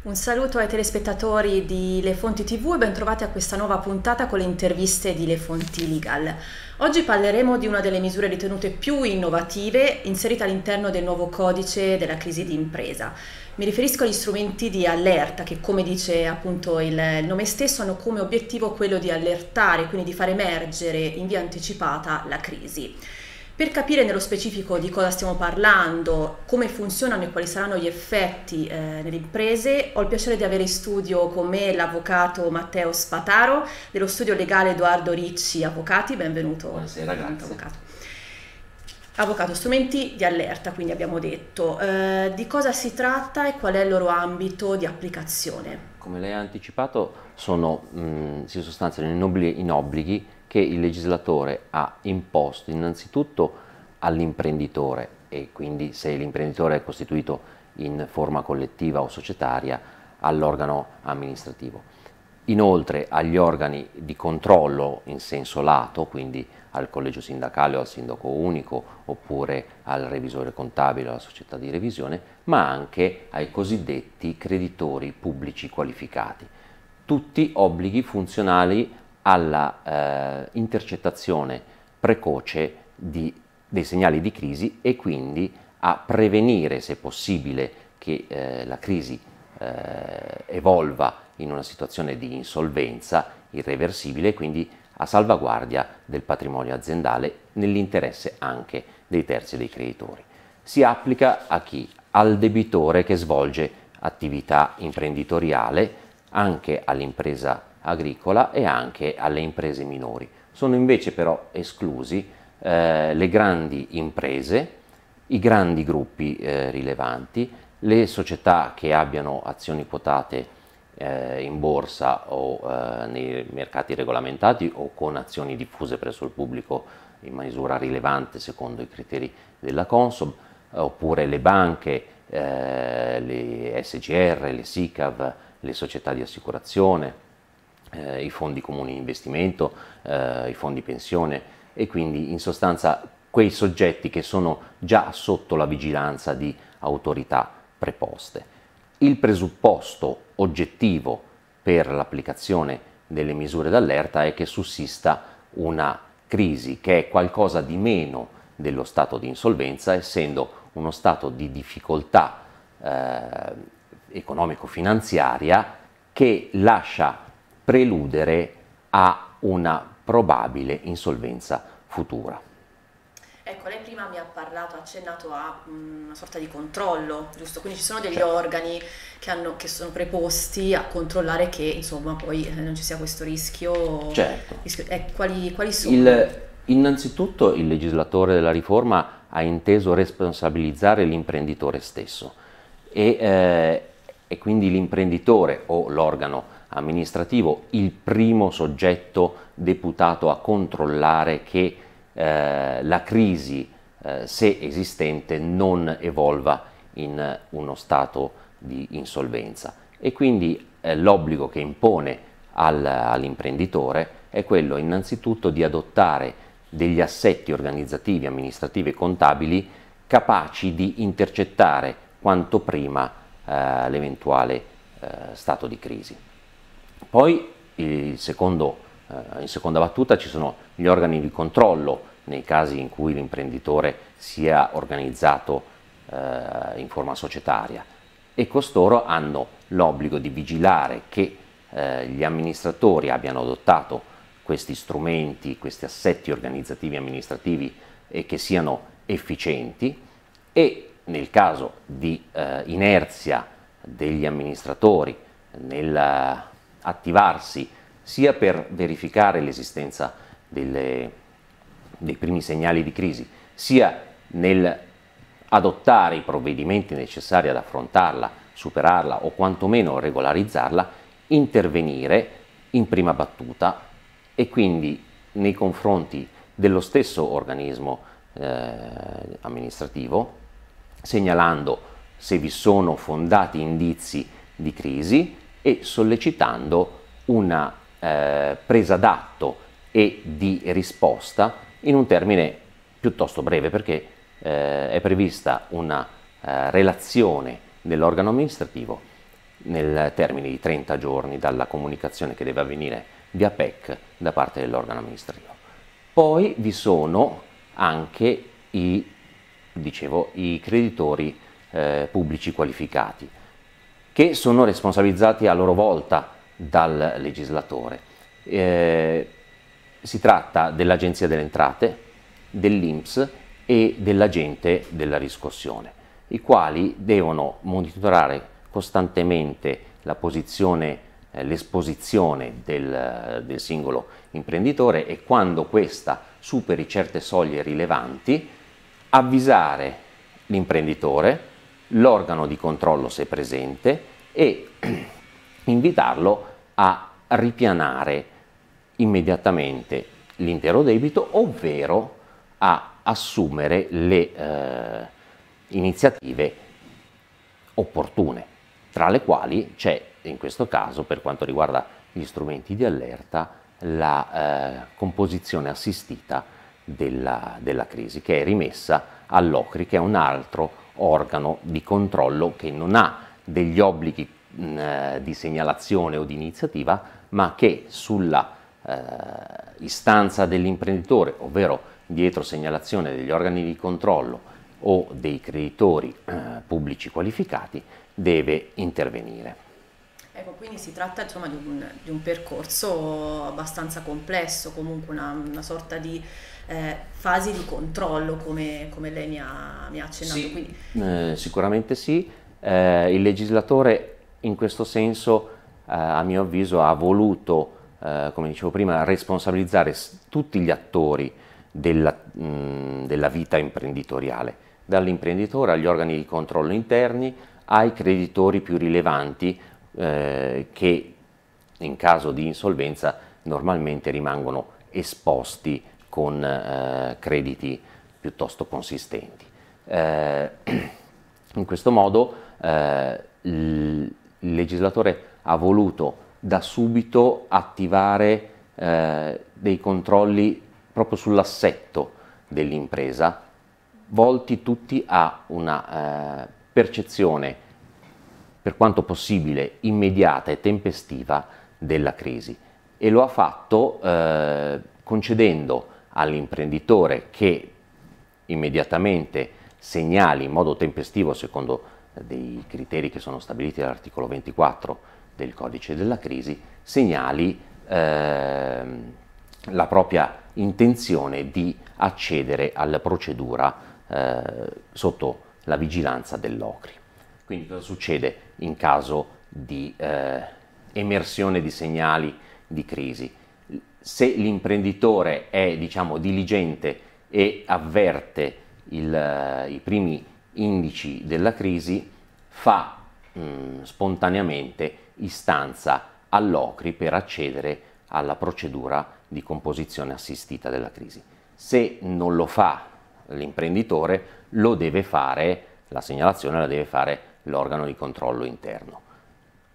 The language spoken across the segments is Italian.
Un saluto ai telespettatori di Le Fonti TV e bentrovati a questa nuova puntata con le interviste di Le Fonti Legal. Oggi parleremo di una delle misure ritenute più innovative inserite all'interno del nuovo codice della crisi di impresa. Mi riferisco agli strumenti di allerta che, come dice appunto il nome stesso, hanno come obiettivo quello di allertare, quindi di far emergere in via anticipata la crisi. Per capire nello specifico di cosa stiamo parlando, come funzionano e quali saranno gli effetti eh, nelle imprese, ho il piacere di avere in studio con me l'avvocato Matteo Spataro dello studio legale Edoardo Ricci Avvocati. Benvenuto. Buonasera, grazie. Avvocato. Avvocato, strumenti di allerta, quindi abbiamo detto. Eh, di cosa si tratta e qual è il loro ambito di applicazione? Come lei ha anticipato, sono, mh, si sostanziano in obblighi, in obblighi che il legislatore ha imposto innanzitutto all'imprenditore e quindi se l'imprenditore è costituito in forma collettiva o societaria all'organo amministrativo. Inoltre agli organi di controllo in senso lato, quindi al collegio sindacale o al sindaco unico oppure al revisore contabile o alla società di revisione, ma anche ai cosiddetti creditori pubblici qualificati. Tutti obblighi funzionali alla eh, intercettazione precoce di, dei segnali di crisi e quindi a prevenire, se possibile, che eh, la crisi eh, evolva in una situazione di insolvenza irreversibile quindi a salvaguardia del patrimonio aziendale nell'interesse anche dei terzi e dei creditori. Si applica a chi? Al debitore che svolge attività imprenditoriale, anche all'impresa agricola e anche alle imprese minori. Sono invece però esclusi eh, le grandi imprese, i grandi gruppi eh, rilevanti, le società che abbiano azioni quotate eh, in borsa o eh, nei mercati regolamentati o con azioni diffuse presso il pubblico in misura rilevante secondo i criteri della Consob, oppure le banche, eh, le SGR, le SICAV, le società di assicurazione, eh, i fondi comuni di investimento, eh, i fondi pensione e quindi in sostanza quei soggetti che sono già sotto la vigilanza di autorità preposte. Il presupposto oggettivo per l'applicazione delle misure d'allerta è che sussista una crisi che è qualcosa di meno dello stato di insolvenza, essendo uno stato di difficoltà eh, economico-finanziaria che lascia preludere a una probabile insolvenza futura. Ecco, lei prima mi ha parlato, ha accennato a mm, una sorta di controllo, giusto? Quindi ci sono degli certo. organi che, hanno, che, sono preposti a controllare che insomma poi eh, non ci sia questo rischio. Certo. Rischio, eh, quali, quali, sono? Il, innanzitutto il legislatore della riforma ha inteso responsabilizzare l'imprenditore stesso e, eh, e quindi l'imprenditore o l'organo amministrativo il primo soggetto deputato a controllare che eh, la crisi, eh, se esistente, non evolva in uno stato di insolvenza. E quindi eh, l'obbligo che impone al, all'imprenditore è quello innanzitutto di adottare degli assetti organizzativi, amministrativi e contabili capaci di intercettare quanto prima eh, l'eventuale eh, stato di crisi. Poi secondo, eh, in seconda battuta ci sono gli organi di controllo nei casi in cui l'imprenditore sia organizzato eh, in forma societaria. E costoro hanno l'obbligo di vigilare che eh, gli amministratori abbiano adottato questi strumenti, questi assetti organizzativi e amministrativi e che siano efficienti e nel caso di eh, inerzia degli amministratori nel attivarsi sia per verificare l'esistenza delle, dei primi segnali di crisi, sia nel adottare i provvedimenti necessari ad affrontarla, superarla o quantomeno regolarizzarla, intervenire in prima battuta e quindi nei confronti dello stesso organismo eh, amministrativo, segnalando se vi sono fondati indizi di crisi e sollecitando una eh, presa d'atto e di risposta in un termine piuttosto breve perché eh, è prevista una eh, relazione dell'organo amministrativo nel termine di 30 giorni dalla comunicazione che deve avvenire via PEC da parte dell'organo amministrativo. Poi vi sono anche i, dicevo, i creditori eh, pubblici qualificati che sono responsabilizzati a loro volta dal legislatore. Eh, si tratta dell'Agenzia delle Entrate, dell'INPS e dell'agente della riscossione, i quali devono monitorare costantemente la posizione, eh, l'esposizione del, del singolo imprenditore e quando questa superi certe soglie rilevanti, avvisare l'imprenditore, l'organo di controllo se presente e invitarlo a ripianare immediatamente l'intero debito, ovvero a assumere le eh, iniziative opportune, tra le quali c'è in questo caso, per quanto riguarda gli strumenti di allerta, la eh, composizione assistita della, della, crisi, che è rimessa all'OCRI, che è un altro organo di controllo che non ha degli obblighi mh, eh, di segnalazione o di iniziativa, ma che sulla eh, istanza dell'imprenditore, ovvero dietro segnalazione degli organi di controllo o dei creditori eh, pubblici qualificati, deve intervenire. Ecco, quindi si tratta insomma, di, un, di, un, percorso abbastanza complesso, comunque una, una sorta di eh, fasi di controllo, come, come lei mi ha, mi ha accennato. Sì, eh, sicuramente sì. Eh, il legislatore in questo senso, eh, a mio avviso, ha voluto, eh, come dicevo prima, responsabilizzare tutti gli attori della, mh, della vita imprenditoriale, dall'imprenditore agli organi di controllo interni ai creditori più rilevanti eh, che in caso di insolvenza normalmente rimangono esposti con eh, crediti piuttosto consistenti. Eh, in questo modo eh, il legislatore ha voluto da subito attivare eh, dei controlli proprio sull'assetto dell'impresa, volti tutti a una eh, percezione per quanto possibile immediata e tempestiva della crisi e lo ha fatto eh, concedendo all'imprenditore che immediatamente segnali in modo tempestivo secondo dei criteri che sono stabiliti dall'articolo 24 del codice della crisi, segnali eh, la propria intenzione di accedere alla procedura eh, sotto la vigilanza dell'OCRI. Quindi cosa succede in caso di eh, emersione di segnali di crisi? Se l'imprenditore è diciamo, diligente e avverte il, eh, i primi indici della crisi, fa mh, mm, spontaneamente istanza all'OCRI per accedere alla procedura di composizione assistita della crisi. Se non lo fa l'imprenditore, lo deve fare, la segnalazione la deve fare l'organo di controllo interno.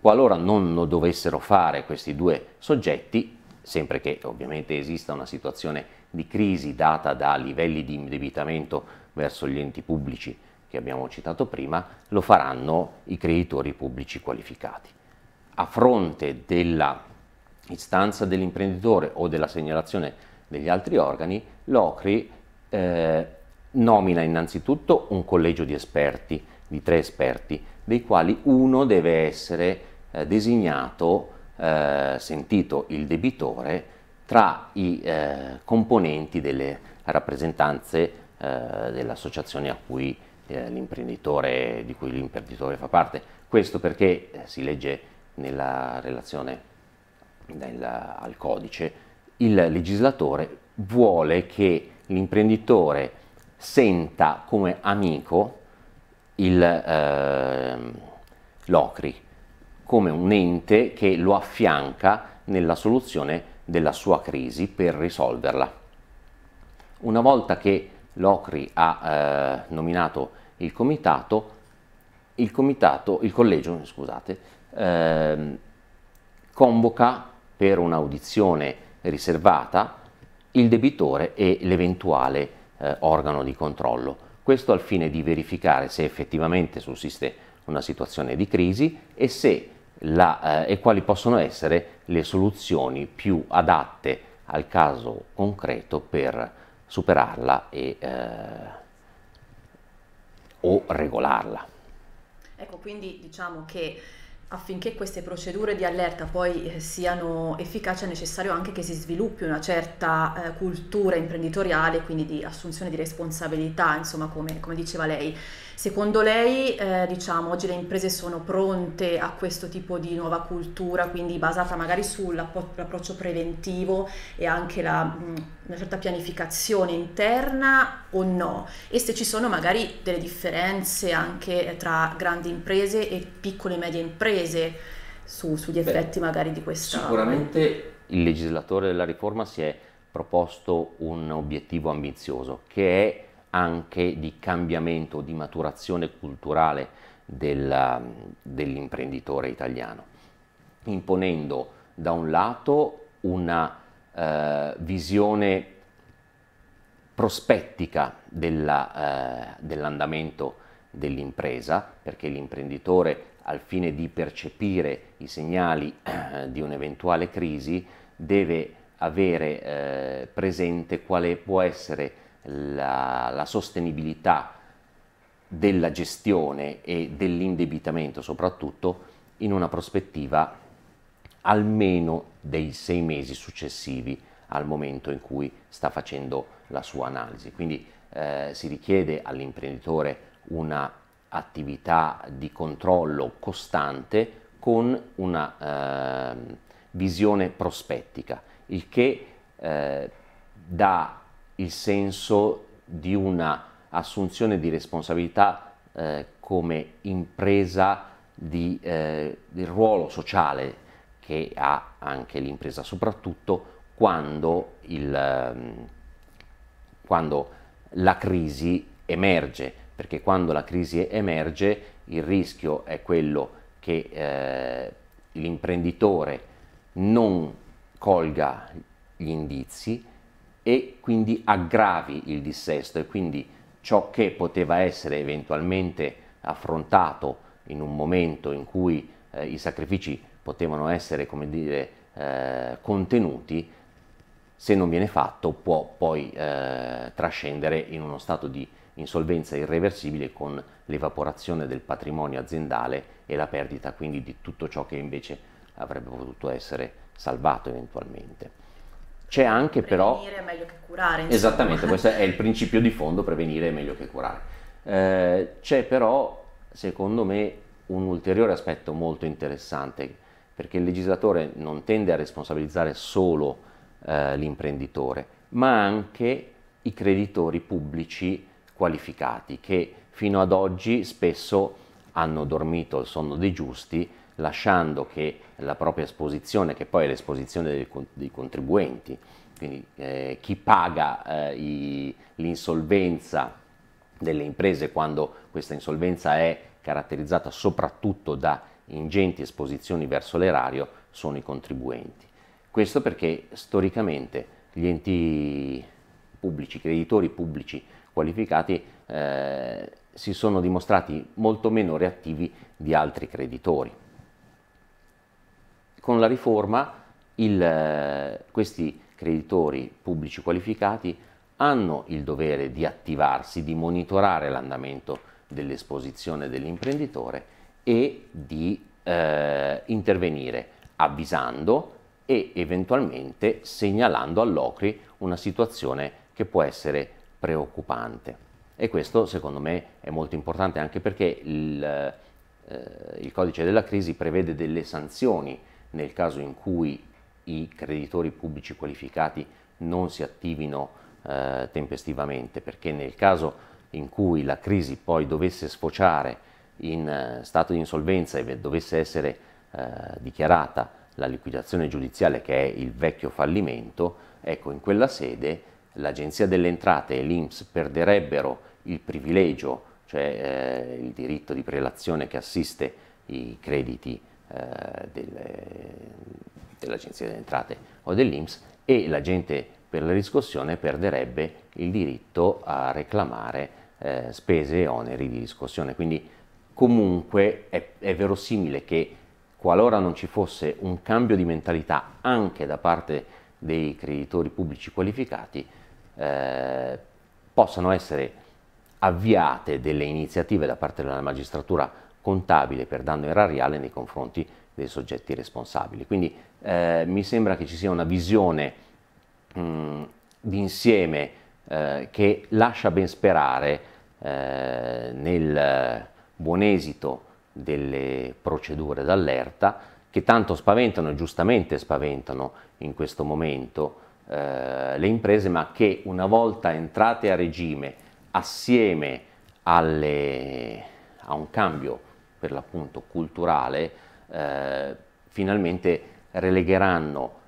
Qualora non lo dovessero fare questi due soggetti, sempre che ovviamente esista una situazione di crisi data da livelli di indebitamento verso gli enti pubblici che abbiamo citato prima, lo faranno i creditori pubblici qualificati. A fronte della istanza dell'imprenditore o della segnalazione degli altri organi, l'OCRI eh, nomina innanzitutto un collegio di esperti di tre esperti, dei quali uno deve essere eh, designato, eh, sentito il debitore, tra i eh, componenti delle rappresentanze eh, a cui eh, di cui l'imprenditore fa parte. Questo perché eh, si legge nella relazione del, al codice, il legislatore vuole che l'imprenditore senta come amico il, eh, l'OCRI come un ente che lo affianca nella soluzione della sua crisi per risolverla. Una volta che l'OCRI ha eh, nominato il comitato, il, comitato, il collegio scusate, eh, convoca per un'audizione riservata il debitore e l'eventuale eh, organo di controllo questo al fine di verificare se effettivamente sussiste una situazione di crisi e se la, eh, e quali possono essere le soluzioni più adatte al caso concreto per superarla e, eh, o regolarla. Ecco, quindi diciamo che affinché queste procedure di allerta poi eh, siano efficaci è necessario anche che si sviluppi una certa eh, cultura imprenditoriale, quindi di assunzione di responsabilità, insomma come, come diceva lei. Secondo lei, eh, diciamo, oggi le imprese sono pronte a questo tipo di nuova cultura, quindi basata magari sull'approccio preventivo e anche la, mh, una certa pianificazione interna o no? E se ci sono magari delle differenze anche tra grandi imprese e piccole e medie imprese su, sugli effetti Beh, magari di questa... Sicuramente il legislatore della riforma si è proposto un obiettivo ambizioso che è anche di cambiamento, di maturazione culturale del, dell'imprenditore italiano, imponendo da un lato una eh, visione prospettica della, eh, dell'andamento dell'impresa, perché l'imprenditore al fine di percepire i segnali eh, di un'eventuale crisi deve avere eh, presente quale può essere la, la sostenibilità della gestione e dell'indebitamento soprattutto in una prospettiva almeno dei sei mesi successivi al momento in cui sta facendo la sua analisi. Quindi eh, si richiede all'imprenditore una attività di controllo costante con una eh, visione prospettica, il che eh, dà il senso di una assunzione di responsabilità eh, come impresa di, eh, del ruolo sociale che ha anche l'impresa, soprattutto quando, il, ehm, quando la crisi emerge, perché quando la crisi emerge il rischio è quello che eh, l'imprenditore non colga gli indizi e quindi aggravi il dissesto e quindi ciò che poteva essere eventualmente affrontato in un momento in cui eh, i sacrifici potevano essere, come dire, eh, contenuti, se non viene fatto può poi eh, trascendere in uno stato di insolvenza irreversibile con l'evaporazione del patrimonio aziendale e la perdita quindi di tutto ciò che invece avrebbe potuto essere salvato eventualmente. C'è anche però... Prevenire è meglio che curare. Insomma. Esattamente, questo è il principio di fondo, prevenire è meglio che curare. Eh, c'è però, secondo me, un ulteriore aspetto molto interessante, perché il legislatore non tende a responsabilizzare solo eh, l'imprenditore, ma anche i creditori pubblici qualificati, che fino ad oggi spesso hanno dormito il sonno dei giusti lasciando che la propria esposizione, che poi è l'esposizione dei, contribuenti, quindi eh, chi paga eh, l'insolvenza delle imprese quando questa insolvenza è caratterizzata soprattutto da ingenti esposizioni verso l'erario sono i contribuenti. Questo perché storicamente gli enti pubblici, i creditori pubblici qualificati eh, si sono dimostrati molto meno reattivi di altri creditori con la riforma il, eh, questi creditori pubblici qualificati hanno il dovere di attivarsi, di monitorare l'andamento dell'esposizione dell'imprenditore e di eh, intervenire avvisando e eventualmente segnalando all'OCRI una situazione che può essere preoccupante. E questo secondo me è molto importante anche perché il, eh, il codice della crisi prevede delle sanzioni nel caso in cui i creditori pubblici qualificati non si attivino eh, tempestivamente, perché nel caso in cui la crisi poi dovesse sfociare in eh, stato di insolvenza e dovesse essere eh, dichiarata la liquidazione giudiziale che è il vecchio fallimento, ecco in quella sede l'Agenzia delle Entrate e l'Inps perderebbero il privilegio, cioè eh, il diritto di prelazione che assiste i crediti eh, dell'Agenzia delle Entrate o dell'Inps e l'agente per la riscossione perderebbe il diritto a reclamare eh, spese e oneri di riscossione. Quindi comunque è, è verosimile che qualora non ci fosse un cambio di mentalità anche da parte dei creditori pubblici qualificati, eh, possano essere avviate delle iniziative da parte della magistratura contabile per danno erariale nei confronti dei soggetti responsabili. Quindi eh, mi sembra che ci sia una visione mh, d'insieme eh, che lascia ben sperare eh, nel buon esito delle procedure d'allerta che tanto spaventano e giustamente spaventano in questo momento eh, le imprese, ma che una volta entrate a regime assieme alle, a un cambio per l'appunto culturale, eh, finalmente relegheranno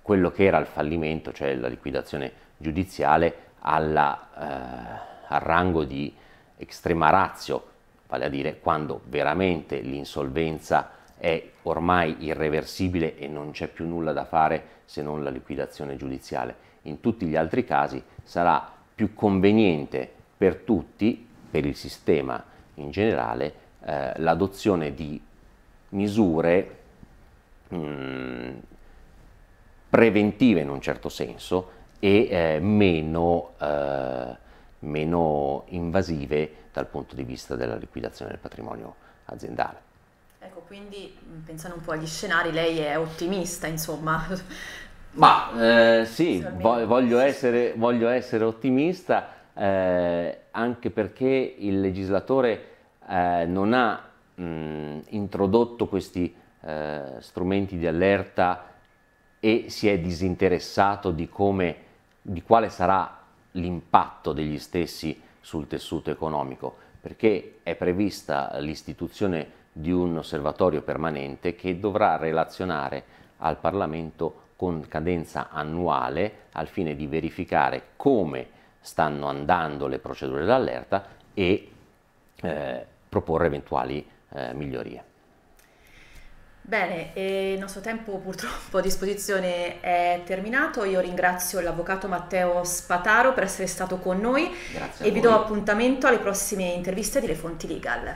quello che era il fallimento, cioè la liquidazione giudiziale, alla, eh, al rango di estrema razio, vale a dire quando veramente l'insolvenza è ormai irreversibile e non c'è più nulla da fare se non la liquidazione giudiziale. In tutti gli altri casi sarà più conveniente per tutti, per il sistema in generale, eh, l'adozione di misure mh, preventive in un certo senso e eh, meno, eh, meno invasive dal punto di vista della liquidazione del patrimonio aziendale. Ecco, quindi mm, pensando un po' agli scenari, lei è ottimista, insomma. Ma eh, sì, voglio essere, voglio essere ottimista eh, anche perché il legislatore eh, non ha mh, introdotto questi eh, strumenti di allerta e si è disinteressato di, come, di quale sarà l'impatto degli stessi sul tessuto economico, perché è prevista l'istituzione di un osservatorio permanente che dovrà relazionare al Parlamento con cadenza annuale al fine di verificare come stanno andando le procedure d'allerta e eh, proporre eventuali eh, migliorie. Bene, il nostro tempo purtroppo a disposizione è terminato. Io ringrazio l'avvocato Matteo Spataro per essere stato con noi Grazie e vi do appuntamento alle prossime interviste di Le Fonti Legal.